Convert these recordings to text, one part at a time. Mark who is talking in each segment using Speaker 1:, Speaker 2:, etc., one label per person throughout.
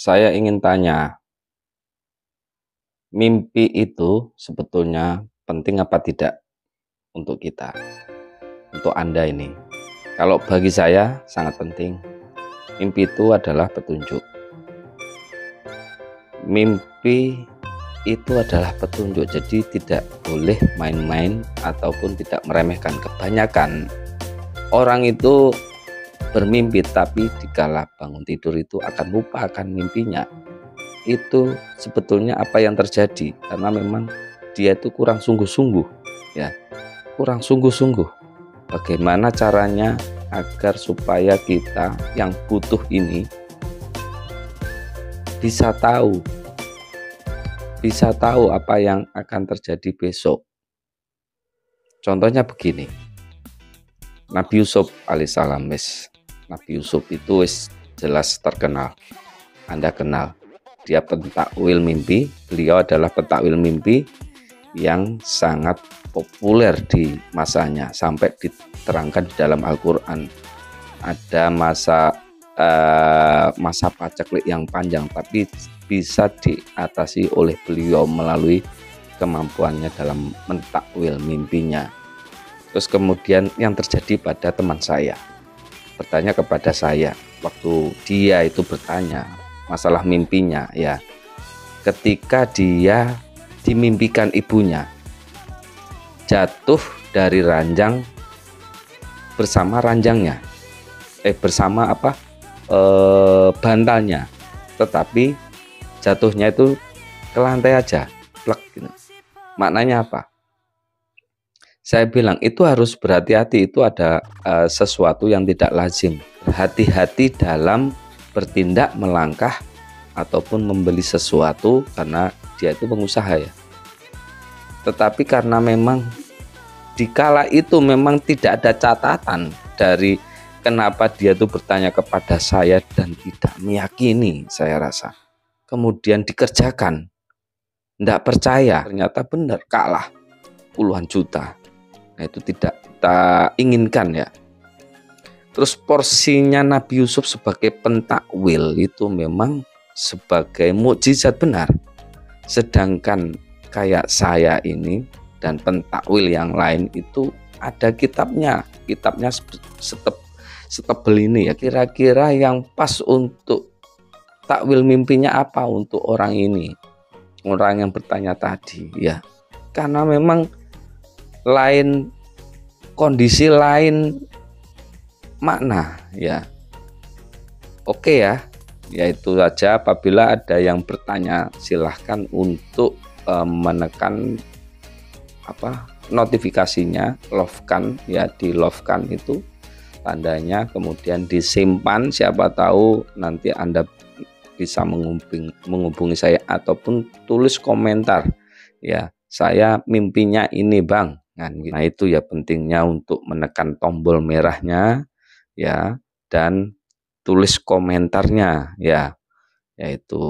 Speaker 1: saya ingin tanya, mimpi itu sebetulnya penting apa tidak untuk kita, untuk Anda ini? Kalau bagi saya sangat penting. Mimpi itu adalah petunjuk. Mimpi itu adalah petunjuk, jadi tidak boleh main-main ataupun tidak meremehkan. Kebanyakan orang itu bermimpi tapi dikala bangun tidur itu akan lupa akan mimpinya. Itu sebetulnya apa yang terjadi karena memang dia itu kurang sungguh-sungguh ya. Kurang sungguh-sungguh. Bagaimana caranya agar supaya kita yang butuh ini bisa tahu bisa tahu apa yang akan terjadi besok? Contohnya begini. Nabi Yusuf alaihissalam Nabi Yusuf itu wis jelas terkenal. Anda kenal. Dia pentakwil mimpi. Beliau adalah pentakwil mimpi yang sangat populer di masanya sampai diterangkan di dalam Al-Qur'an. Ada masa uh, masa paceklik yang panjang tapi bisa diatasi oleh beliau melalui kemampuannya dalam mentakwil mimpinya. Terus kemudian yang terjadi pada teman saya bertanya kepada saya. Waktu dia itu bertanya masalah mimpinya ya. Ketika dia dimimpikan ibunya jatuh dari ranjang bersama ranjangnya. Eh bersama apa? Eh, bantalnya. Tetapi jatuhnya itu ke lantai aja plek gitu. maknanya apa saya bilang itu harus berhati-hati. Itu ada uh, sesuatu yang tidak lazim. Hati-hati dalam bertindak melangkah ataupun membeli sesuatu karena dia itu pengusaha ya. Tetapi karena memang dikala itu memang tidak ada catatan dari kenapa dia itu bertanya kepada saya dan tidak meyakini saya rasa. Kemudian dikerjakan. Tidak percaya ternyata benar kalah puluhan juta Nah, itu tidak kita inginkan ya. Terus porsinya Nabi Yusuf sebagai pentakwil itu memang sebagai mukjizat benar. Sedangkan kayak saya ini dan pentakwil yang lain itu ada kitabnya. Kitabnya setep setebel ini ya. Kira-kira yang pas untuk takwil mimpinya apa untuk orang ini? Orang yang bertanya tadi ya. Karena memang lain kondisi lain makna ya. Oke ya yaitu saja. Apabila ada yang bertanya silahkan untuk e, menekan apa notifikasinya love kan ya di love kan itu tandanya. Kemudian disimpan siapa tahu nanti anda bisa menghubungi, menghubungi saya ataupun tulis komentar ya. Saya mimpinya ini bang kan gitu. Nah, itu ya pentingnya untuk menekan tombol merahnya ya dan tulis komentarnya ya. Yaitu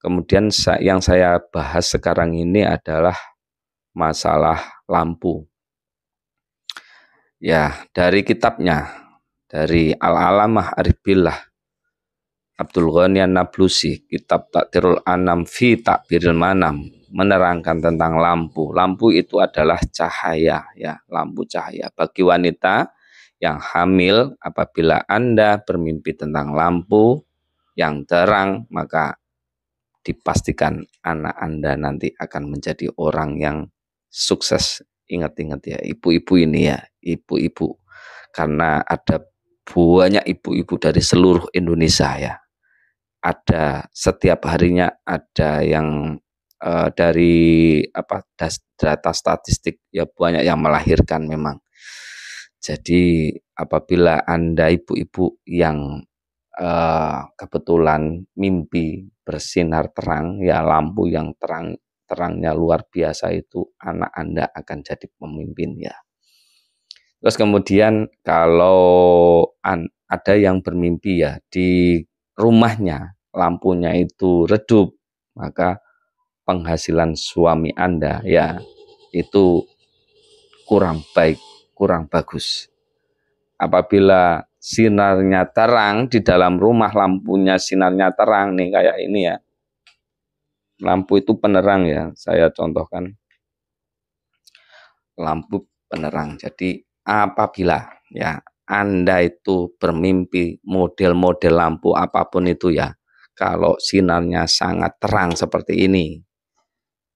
Speaker 1: kemudian yang saya bahas sekarang ini adalah masalah lampu. Ya dari kitabnya dari Al-Alamah Aribillah Abdul Ghani Nablusi kitab Takdirul Anam fi Takbiril Manam menerangkan tentang lampu. Lampu itu adalah cahaya ya, lampu cahaya bagi wanita yang hamil apabila Anda bermimpi tentang lampu yang terang maka dipastikan anak Anda nanti akan menjadi orang yang sukses. Ingat-ingat ya, ibu-ibu ini ya, ibu-ibu. Karena ada banyak ibu-ibu dari seluruh Indonesia ya. Ada setiap harinya ada yang uh, dari apa data statistik ya banyak yang melahirkan memang. Jadi apabila Anda ibu-ibu yang uh, kebetulan mimpi bersinar terang ya lampu yang terang terangnya luar biasa itu anak Anda akan jadi pemimpin ya. Terus kemudian kalau an, ada yang bermimpi ya di rumahnya lampunya itu redup maka penghasilan suami Anda ya itu kurang baik, kurang bagus. Apabila sinarnya terang di dalam rumah lampunya sinarnya terang nih kayak ini ya. Lampu itu penerang ya saya contohkan. Lampu penerang jadi apabila ya anda itu bermimpi model-model lampu apa pun itu ya kalau sinarnya sangat terang seperti ini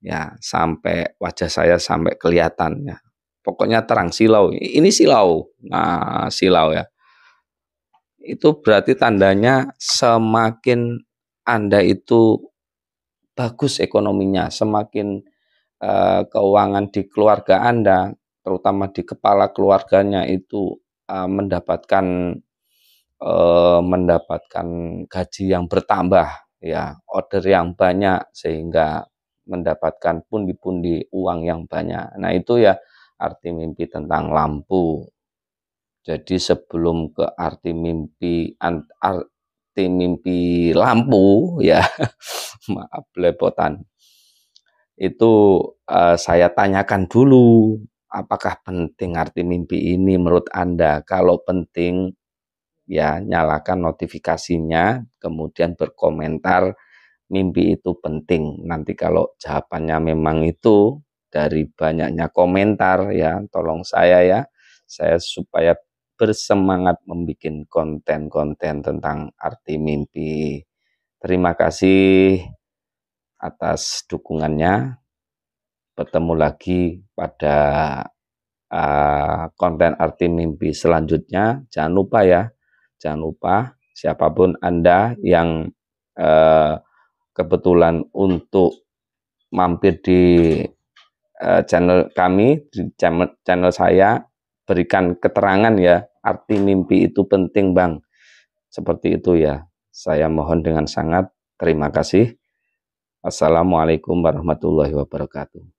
Speaker 1: ya sampai wajah saya sampai kelihatan ya. Pokoknya terang silau. Ini silau. Nah silau ya. Itu berarti tandanya semakin anda itu bagus ekonominya semakin uh, keuangan di keluarga anda terutama di kepala keluarganya itu uh, mendapatkan uh, mendapatkan gaji yang bertambah ya order yang banyak sehingga mendapatkan pundi-pundi uang yang banyak. Nah, itu ya arti mimpi tentang lampu. Jadi sebelum ke arti mimpi arti mimpi lampu ya, maaf lepotan. Itu uh, saya tanyakan dulu apakah penting arti mimpi ini menurut Anda? Kalau penting ya nyalakan notifikasinya, kemudian berkomentar mimpi itu penting. Nanti kalau jawabannya memang itu dari banyaknya komentar ya, tolong saya ya, saya supaya bersemangat membuat konten-konten tentang arti mimpi. Terima kasih atas dukungannya. Bertemu lagi pada uh, konten arti mimpi selanjutnya. Jangan lupa ya, jangan lupa siapa pun Anda yang uh, kebetulan untuk mampir di uh, channel kami, di channel, channel saya, berikan keterangan ya, arti mimpi itu penting bang. Seperti itu ya, saya mohon dengan sangat terima kasih. Assalamualaikum warahmatullahi wabarakatuh.